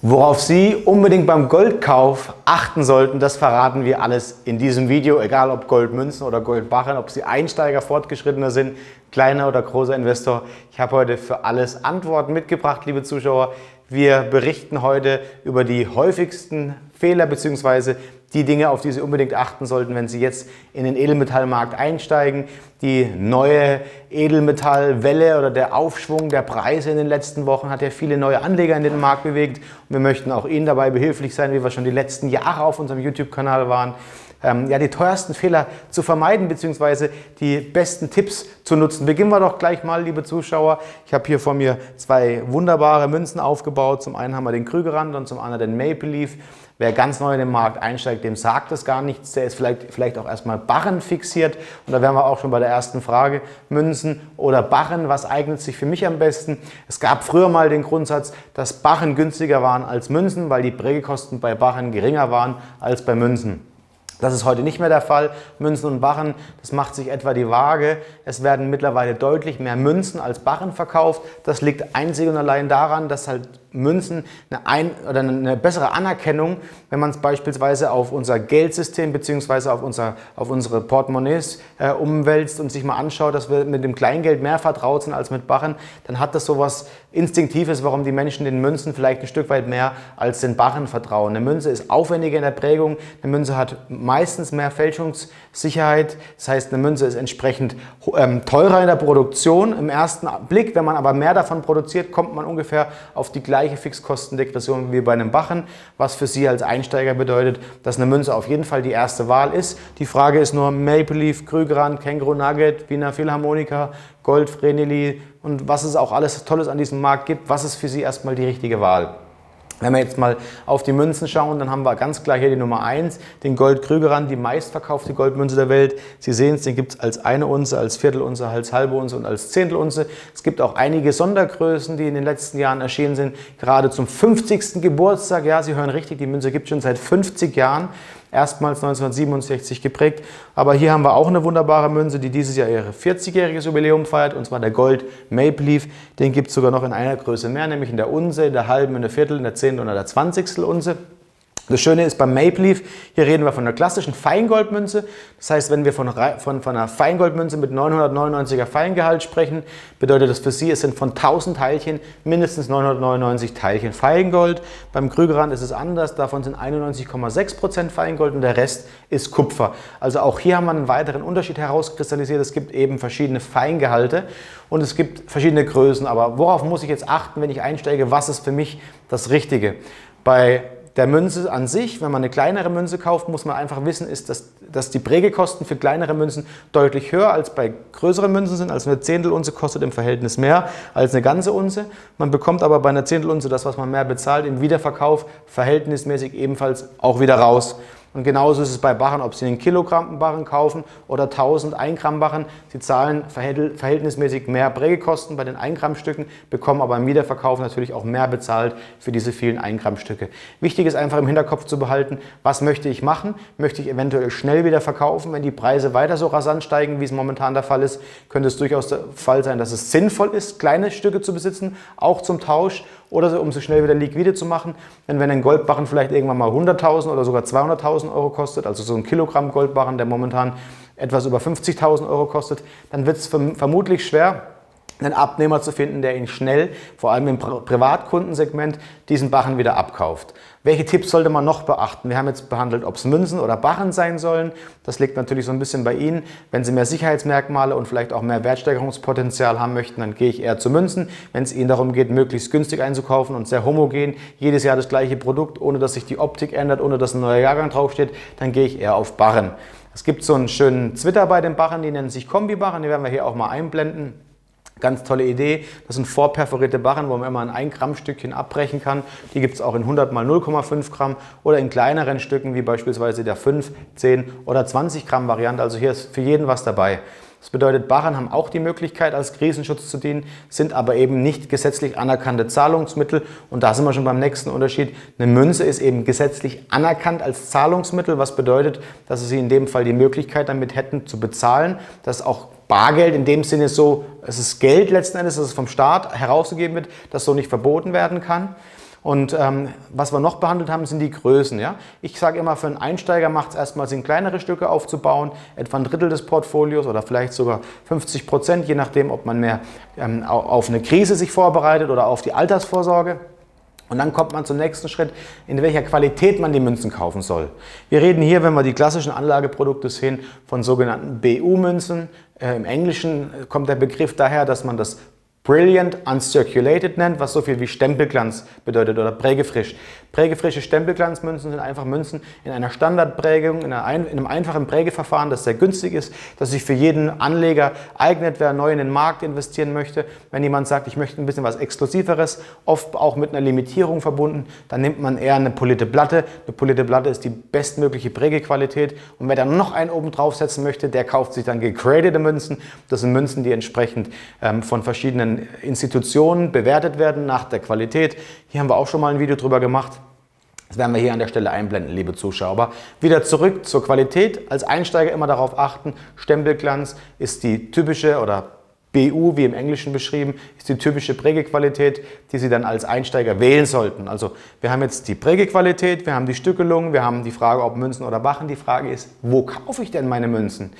Worauf Sie unbedingt beim Goldkauf achten sollten, das verraten wir alles in diesem Video, egal ob Goldmünzen oder Goldbarren, ob Sie Einsteiger, Fortgeschrittener sind, kleiner oder großer Investor. Ich habe heute für alles Antworten mitgebracht, liebe Zuschauer. Wir berichten heute über die häufigsten Fehler bzw die Dinge, auf die Sie unbedingt achten sollten, wenn Sie jetzt in den Edelmetallmarkt einsteigen. Die neue Edelmetallwelle oder der Aufschwung der Preise in den letzten Wochen hat ja viele neue Anleger in den Markt bewegt. Und wir möchten auch Ihnen dabei behilflich sein, wie wir schon die letzten Jahre auf unserem YouTube-Kanal waren. Ähm, ja, die teuersten Fehler zu vermeiden bzw. die besten Tipps zu nutzen. Beginnen wir doch gleich mal, liebe Zuschauer. Ich habe hier vor mir zwei wunderbare Münzen aufgebaut. Zum einen haben wir den Krügerrand und zum anderen den Maple Leaf. Wer ganz neu in den Markt einsteigt, dem sagt das gar nichts. Der ist vielleicht, vielleicht auch erstmal Barren fixiert. Und da wären wir auch schon bei der ersten Frage. Münzen oder Barren, was eignet sich für mich am besten? Es gab früher mal den Grundsatz, dass Barren günstiger waren als Münzen, weil die Prägekosten bei Barren geringer waren als bei Münzen. Das ist heute nicht mehr der Fall. Münzen und Barren, das macht sich etwa die Waage. Es werden mittlerweile deutlich mehr Münzen als Barren verkauft. Das liegt einzig und allein daran, dass halt Münzen eine, ein oder eine bessere Anerkennung, wenn man es beispielsweise auf unser Geldsystem bzw. Auf, unser, auf unsere Portemonnaies äh, umwälzt und sich mal anschaut, dass wir mit dem Kleingeld mehr vertraut sind als mit Barren, dann hat das sowas Instinktives, warum die Menschen den Münzen vielleicht ein Stück weit mehr als den Barren vertrauen. Eine Münze ist aufwendiger in der Prägung, eine Münze hat meistens mehr Fälschungssicherheit, das heißt, eine Münze ist entsprechend ähm, teurer in der Produktion im ersten Blick. Wenn man aber mehr davon produziert, kommt man ungefähr auf die gleiche gleiche Fixkostendegression wie bei einem Bachen, was für Sie als Einsteiger bedeutet, dass eine Münze auf jeden Fall die erste Wahl ist. Die Frage ist nur Maple Leaf, Krügerrand, Känguru Nugget, Wiener Philharmonika, Gold, Vreneli und was es auch alles Tolles an diesem Markt gibt. Was ist für Sie erstmal die richtige Wahl? Wenn wir jetzt mal auf die Münzen schauen, dann haben wir ganz klar hier die Nummer 1, den Gold Krügerrand, die meistverkaufte Goldmünze der Welt. Sie sehen es, den gibt es als eine Unze, als Viertelunze, als halbe Unze und als Zehntelunze. Es gibt auch einige Sondergrößen, die in den letzten Jahren erschienen sind, gerade zum 50. Geburtstag. Ja, Sie hören richtig, die Münze gibt es schon seit 50 Jahren erstmals 1967 geprägt. Aber hier haben wir auch eine wunderbare Münze, die dieses Jahr ihre 40-jähriges Jubiläum feiert, und zwar der Gold Maple Leaf. Den gibt es sogar noch in einer Größe mehr, nämlich in der Unze, in der halben, in der Viertel, in der Zehntel in der Zwanzigstel Unze. Das Schöne ist beim Maple Leaf, hier reden wir von einer klassischen Feingoldmünze. Das heißt, wenn wir von, von, von einer Feingoldmünze mit 999er Feingehalt sprechen, bedeutet das für Sie, es sind von 1000 Teilchen mindestens 999 Teilchen Feingold. Beim Krügerrand ist es anders, davon sind 91,6% Feingold und der Rest ist Kupfer. Also auch hier haben wir einen weiteren Unterschied herauskristallisiert. Es gibt eben verschiedene Feingehalte und es gibt verschiedene Größen. Aber worauf muss ich jetzt achten, wenn ich einsteige? Was ist für mich das Richtige? Bei der Münze an sich, wenn man eine kleinere Münze kauft, muss man einfach wissen, ist, dass, dass die Prägekosten für kleinere Münzen deutlich höher als bei größeren Münzen sind. Also eine Zehntelunze kostet im Verhältnis mehr als eine ganze Unze. Man bekommt aber bei einer Zehntelunze das, was man mehr bezahlt, im Wiederverkauf verhältnismäßig ebenfalls auch wieder raus. Und genauso ist es bei Barren, ob Sie einen Kilogramm Barren kaufen oder 1000 1 Gramm Barren. Sie zahlen verhältnismäßig mehr Prägekosten bei den 1 Gramm Stücken, bekommen aber im Wiederverkauf natürlich auch mehr bezahlt für diese vielen 1 Gramm Stücke. Wichtig ist einfach im Hinterkopf zu behalten, was möchte ich machen? Möchte ich eventuell schnell wieder verkaufen? Wenn die Preise weiter so rasant steigen, wie es momentan der Fall ist, könnte es durchaus der Fall sein, dass es sinnvoll ist, kleine Stücke zu besitzen, auch zum Tausch oder so, um sie schnell wieder liquide zu machen. Denn wenn ein Goldbarren vielleicht irgendwann mal 100.000 oder sogar 200.000 Euro kostet, also so ein Kilogramm Goldbarren, der momentan etwas über 50.000 Euro kostet, dann wird es vermutlich schwer, einen Abnehmer zu finden, der ihn schnell, vor allem im Privatkundensegment, diesen Barren wieder abkauft. Welche Tipps sollte man noch beachten? Wir haben jetzt behandelt, ob es Münzen oder Barren sein sollen. Das liegt natürlich so ein bisschen bei Ihnen. Wenn Sie mehr Sicherheitsmerkmale und vielleicht auch mehr Wertsteigerungspotenzial haben möchten, dann gehe ich eher zu Münzen. Wenn es Ihnen darum geht, möglichst günstig einzukaufen und sehr homogen, jedes Jahr das gleiche Produkt, ohne dass sich die Optik ändert, ohne dass ein neuer Jahrgang draufsteht, dann gehe ich eher auf Barren. Es gibt so einen schönen Twitter bei den Barren, die nennen sich Kombi-Barren, die werden wir hier auch mal einblenden. Ganz tolle Idee. Das sind vorperforierte Barren, wo man immer ein 1 Gramm Stückchen abbrechen kann. Die gibt es auch in 100 mal 0,5 Gramm oder in kleineren Stücken wie beispielsweise der 5, 10 oder 20 Gramm Variante. Also hier ist für jeden was dabei. Das bedeutet, Barren haben auch die Möglichkeit, als Krisenschutz zu dienen, sind aber eben nicht gesetzlich anerkannte Zahlungsmittel. Und da sind wir schon beim nächsten Unterschied. Eine Münze ist eben gesetzlich anerkannt als Zahlungsmittel, was bedeutet, dass Sie in dem Fall die Möglichkeit damit hätten zu bezahlen, dass auch Bargeld in dem Sinne so, es ist Geld letzten Endes, dass es vom Staat herausgegeben wird, das so nicht verboten werden kann. Und ähm, was wir noch behandelt haben, sind die Größen. Ja? Ich sage immer, für einen Einsteiger macht es erstmal Sinn, kleinere Stücke aufzubauen, etwa ein Drittel des Portfolios oder vielleicht sogar 50 Prozent, je nachdem, ob man mehr ähm, auf eine Krise sich vorbereitet oder auf die Altersvorsorge. Und dann kommt man zum nächsten Schritt, in welcher Qualität man die Münzen kaufen soll. Wir reden hier, wenn wir die klassischen Anlageprodukte sehen, von sogenannten BU-Münzen. Äh, Im Englischen kommt der Begriff daher, dass man das Brilliant Uncirculated nennt, was so viel wie Stempelglanz bedeutet oder prägefrisch. Prägefrische Stempelglanzmünzen sind einfach Münzen in einer Standardprägung, in, einem einfachen Prägeverfahren, das sehr günstig ist, das sich für jeden Anleger eignet, wer neu in den Markt investieren möchte. Wenn jemand sagt, ich möchte ein bisschen was Exklusiveres, oft auch mit einer Limitierung verbunden, dann nimmt man eher eine polierte Platte. Eine polierte Platte ist die bestmögliche Prägequalität. Und wer dann noch einen oben draufsetzen möchte, der kauft sich dann gegradete Münzen. Das sind Münzen, die entsprechend ähm, von verschiedenen Institutionen bewertet werden nach der Qualität. Hier haben wir auch schon mal ein Video drüber gemacht. Das werden wir hier an der Stelle einblenden, liebe Zuschauer. Wieder zurück zur Qualität. Als Einsteiger immer darauf achten, Stempelglanz ist die typische oder BU, wie im Englischen beschrieben, ist die typische Prägequalität, die Sie dann als Einsteiger wählen sollten. Also wir haben jetzt die Prägequalität, wir haben die Stückelung, wir haben die Frage, ob Münzen oder Bachen. Die Frage ist, wo kaufe ich denn meine Münzen?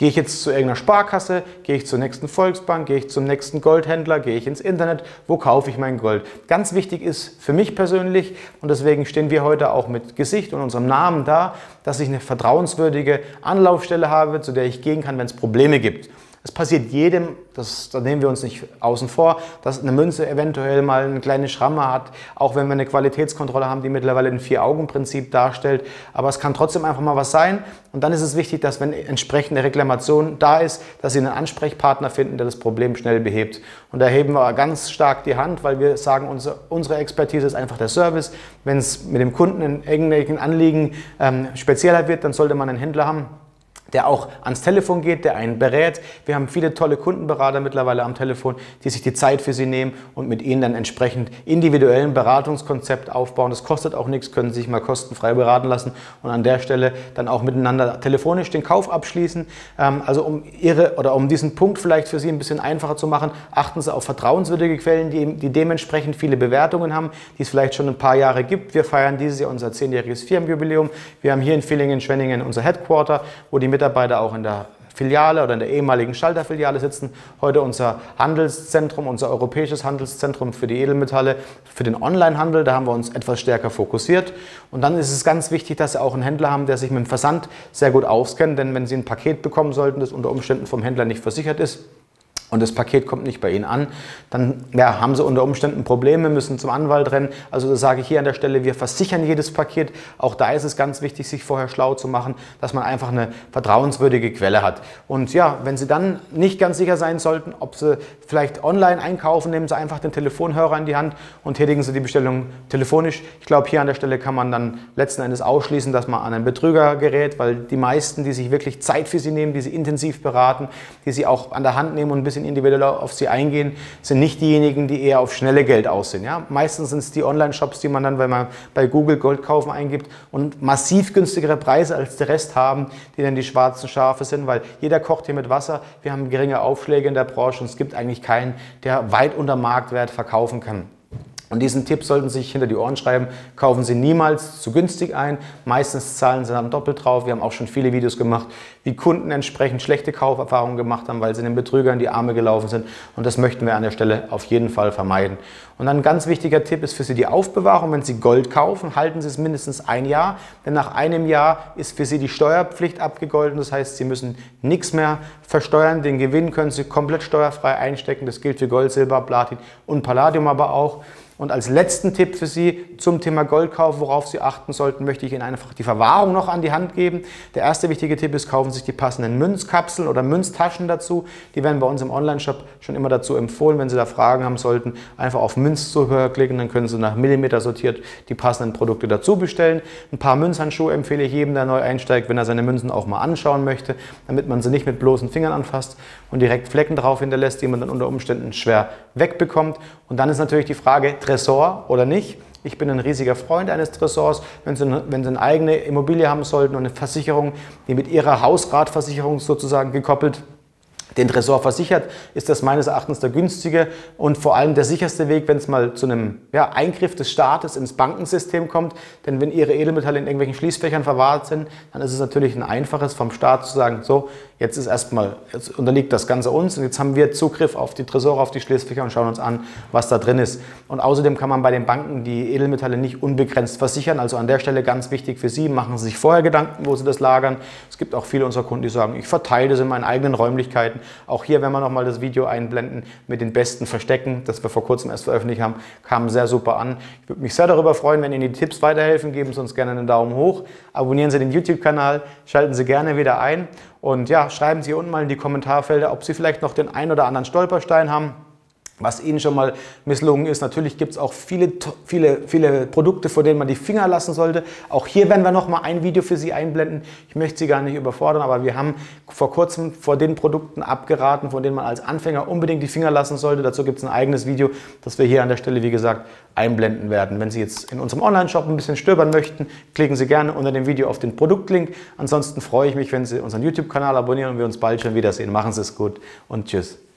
Gehe ich jetzt zu irgendeiner Sparkasse, gehe ich zur nächsten Volksbank, gehe ich zum nächsten Goldhändler, gehe ich ins Internet, wo kaufe ich mein Gold? Ganz wichtig ist für mich persönlich, und deswegen stehen wir heute auch mit Gesicht und unserem Namen da, dass ich eine vertrauenswürdige Anlaufstelle habe, zu der ich gehen kann, wenn es Probleme gibt. Es passiert jedem, das, da nehmen wir uns nicht außen vor, dass eine Münze eventuell mal eine kleine Schramme hat, auch wenn wir eine Qualitätskontrolle haben, die mittlerweile ein Vier-Augen-Prinzip darstellt. Aber es kann trotzdem einfach mal was sein. Und dann ist es wichtig, dass wenn entsprechende Reklamation da ist, dass Sie einen Ansprechpartner finden, der das Problem schnell behebt. Und da heben wir ganz stark die Hand, weil wir sagen, unsere, Expertise ist einfach der Service. Wenn es mit dem Kunden in irgendwelchen Anliegen ähm, spezieller wird, dann sollte man einen Händler haben, der auch ans Telefon geht, der einen berät. Wir haben viele tolle Kundenberater mittlerweile am Telefon, die sich die Zeit für Sie nehmen und mit Ihnen dann entsprechend individuellen Beratungskonzept aufbauen. Das kostet auch nichts, können Sie sich mal kostenfrei beraten lassen und an der Stelle dann auch miteinander telefonisch den Kauf abschließen. Ähm, also um Ihre oder um diesen Punkt vielleicht für Sie ein bisschen einfacher zu machen, achten Sie auf vertrauenswürdige Quellen, die, die dementsprechend viele Bewertungen haben, die es vielleicht schon ein paar Jahre gibt. Wir feiern dieses Jahr unser zehnjähriges Firmenjubiläum. Wir haben hier in Villingen-Schwenningen unser Headquarter, wo die Mitarbeiter auch in der Filiale oder in der ehemaligen Schalterfiliale sitzen. Heute unser Handelszentrum, unser europäisches Handelszentrum für die Edelmetalle, für den Onlinehandel. Da haben wir uns etwas stärker fokussiert. Und dann ist es ganz wichtig, dass Sie auch einen Händler haben, der sich mit dem Versand sehr gut auskennt. Denn wenn Sie ein Paket bekommen sollten, das unter Umständen vom Händler nicht versichert ist, und das Paket kommt nicht bei Ihnen an, dann ja, haben Sie unter Umständen Probleme, müssen zum Anwalt rennen. Also das sage ich hier an der Stelle, wir versichern jedes Paket. Auch da ist es ganz wichtig, sich vorher schlau zu machen, dass man einfach eine vertrauenswürdige Quelle hat. Und ja, wenn Sie dann nicht ganz sicher sein sollten, ob Sie vielleicht online einkaufen, nehmen Sie einfach den Telefonhörer in die Hand und tätigen Sie die Bestellung telefonisch. Ich glaube, hier an der Stelle kann man dann letzten Endes ausschließen, dass man an einen Betrüger gerät, weil die meisten, die sich wirklich Zeit für Sie nehmen, die Sie intensiv beraten, die Sie auch an der Hand nehmen und ein bisschen bisschen individueller auf sie eingehen, sind nicht diejenigen, die eher auf schnelle Geld aussehen. Ja? Meistens sind es die Online-Shops, die man dann, wenn man bei Google Gold kaufen eingibt und massiv günstigere Preise als der Rest haben, die dann die schwarzen Schafe sind, weil jeder kocht hier mit Wasser. Wir haben geringe Aufschläge in der Branche und es gibt eigentlich keinen, der weit unter Marktwert verkaufen kann. Und diesen Tipp sollten Sie sich hinter die Ohren schreiben. Kaufen Sie niemals zu günstig ein. Meistens zahlen Sie dann doppelt drauf. Wir haben auch schon viele Videos gemacht, wie Kunden entsprechend schlechte Kauferfahrungen gemacht haben, weil sie den Betrügern die Arme gelaufen sind. Und das möchten wir an der Stelle auf jeden Fall vermeiden. Und ein ganz wichtiger Tipp ist für Sie die Aufbewahrung. Wenn Sie Gold kaufen, halten Sie es mindestens ein Jahr. Denn nach einem Jahr ist für Sie die Steuerpflicht abgegolten. Das heißt, Sie müssen nichts mehr versteuern. Den Gewinn können Sie komplett steuerfrei einstecken. Das gilt für Gold, Silber, Platin und Palladium aber auch. Und als letzten Tipp für Sie zum Thema Goldkauf, worauf Sie achten sollten, möchte ich Ihnen einfach die Verwahrung noch an die Hand geben. Der erste wichtige Tipp ist, kaufen Sie sich die passenden Münzkapseln oder Münztaschen dazu. Die werden bei uns im Online-Shop schon immer dazu empfohlen. Wenn Sie da Fragen haben sollten, einfach auf Münzzuhör klicken, dann können Sie nach Millimeter sortiert die passenden Produkte dazu bestellen. Ein paar Münzhandschuhe empfehle ich jedem, der neu einsteigt, wenn er seine Münzen auch mal anschauen möchte, damit man sie nicht mit bloßen Fingern anfasst und direkt Flecken drauf hinterlässt, die man dann unter Umständen schwer wegbekommt. Und dann ist natürlich die Frage, Tresor oder nicht. Ich bin ein riesiger Freund eines Tresors. Wenn Sie, wenn Sie eine eigene Immobilie haben sollten und eine Versicherung, die mit Ihrer Hausratversicherung sozusagen gekoppelt den Tresor versichert, ist das meines Erachtens der günstige und vor allem der sicherste Weg, wenn es mal zu einem ja, Eingriff des Staates ins Bankensystem kommt. Denn wenn Ihre Edelmetalle in irgendwelchen Schließfächern verwahrt sind, dann ist es natürlich ein einfaches vom Staat zu sagen, so, jetzt ist erstmal, jetzt unterliegt das Ganze uns und jetzt haben wir Zugriff auf die Tresore, auf die Schließfächer und schauen uns an, was da drin ist. Und außerdem kann man bei den Banken die Edelmetalle nicht unbegrenzt versichern. Also an der Stelle ganz wichtig für Sie, machen Sie sich vorher Gedanken, wo Sie das lagern. Es gibt auch viele unserer Kunden, die sagen, ich verteile das in meinen eigenen Räumlichkeiten. Auch hier werden wir nochmal das Video einblenden mit den besten Verstecken, das wir vor kurzem erst veröffentlicht haben, kam sehr super an. Ich würde mich sehr darüber freuen, wenn Ihnen die Tipps weiterhelfen. Geben Sie uns gerne einen Daumen hoch, abonnieren Sie den YouTube-Kanal, schalten Sie gerne wieder ein und ja, schreiben Sie unten mal in die Kommentarfelder, ob Sie vielleicht noch den ein oder anderen Stolperstein haben was Ihnen schon mal misslungen ist. Natürlich gibt es auch viele, viele, viele Produkte, vor denen man die Finger lassen sollte. Auch hier werden wir noch mal ein Video für Sie einblenden. Ich möchte Sie gar nicht überfordern, aber wir haben vor kurzem vor den Produkten abgeraten, von denen man als Anfänger unbedingt die Finger lassen sollte. Dazu gibt es ein eigenes Video, das wir hier an der Stelle, wie gesagt, einblenden werden. Wenn Sie jetzt in unserem Online-Shop ein bisschen stöbern möchten, klicken Sie gerne unter dem Video auf den Produktlink. Ansonsten freue ich mich, wenn Sie unseren YouTube-Kanal abonnieren und wir uns bald schon wiedersehen. Machen Sie es gut und tschüss.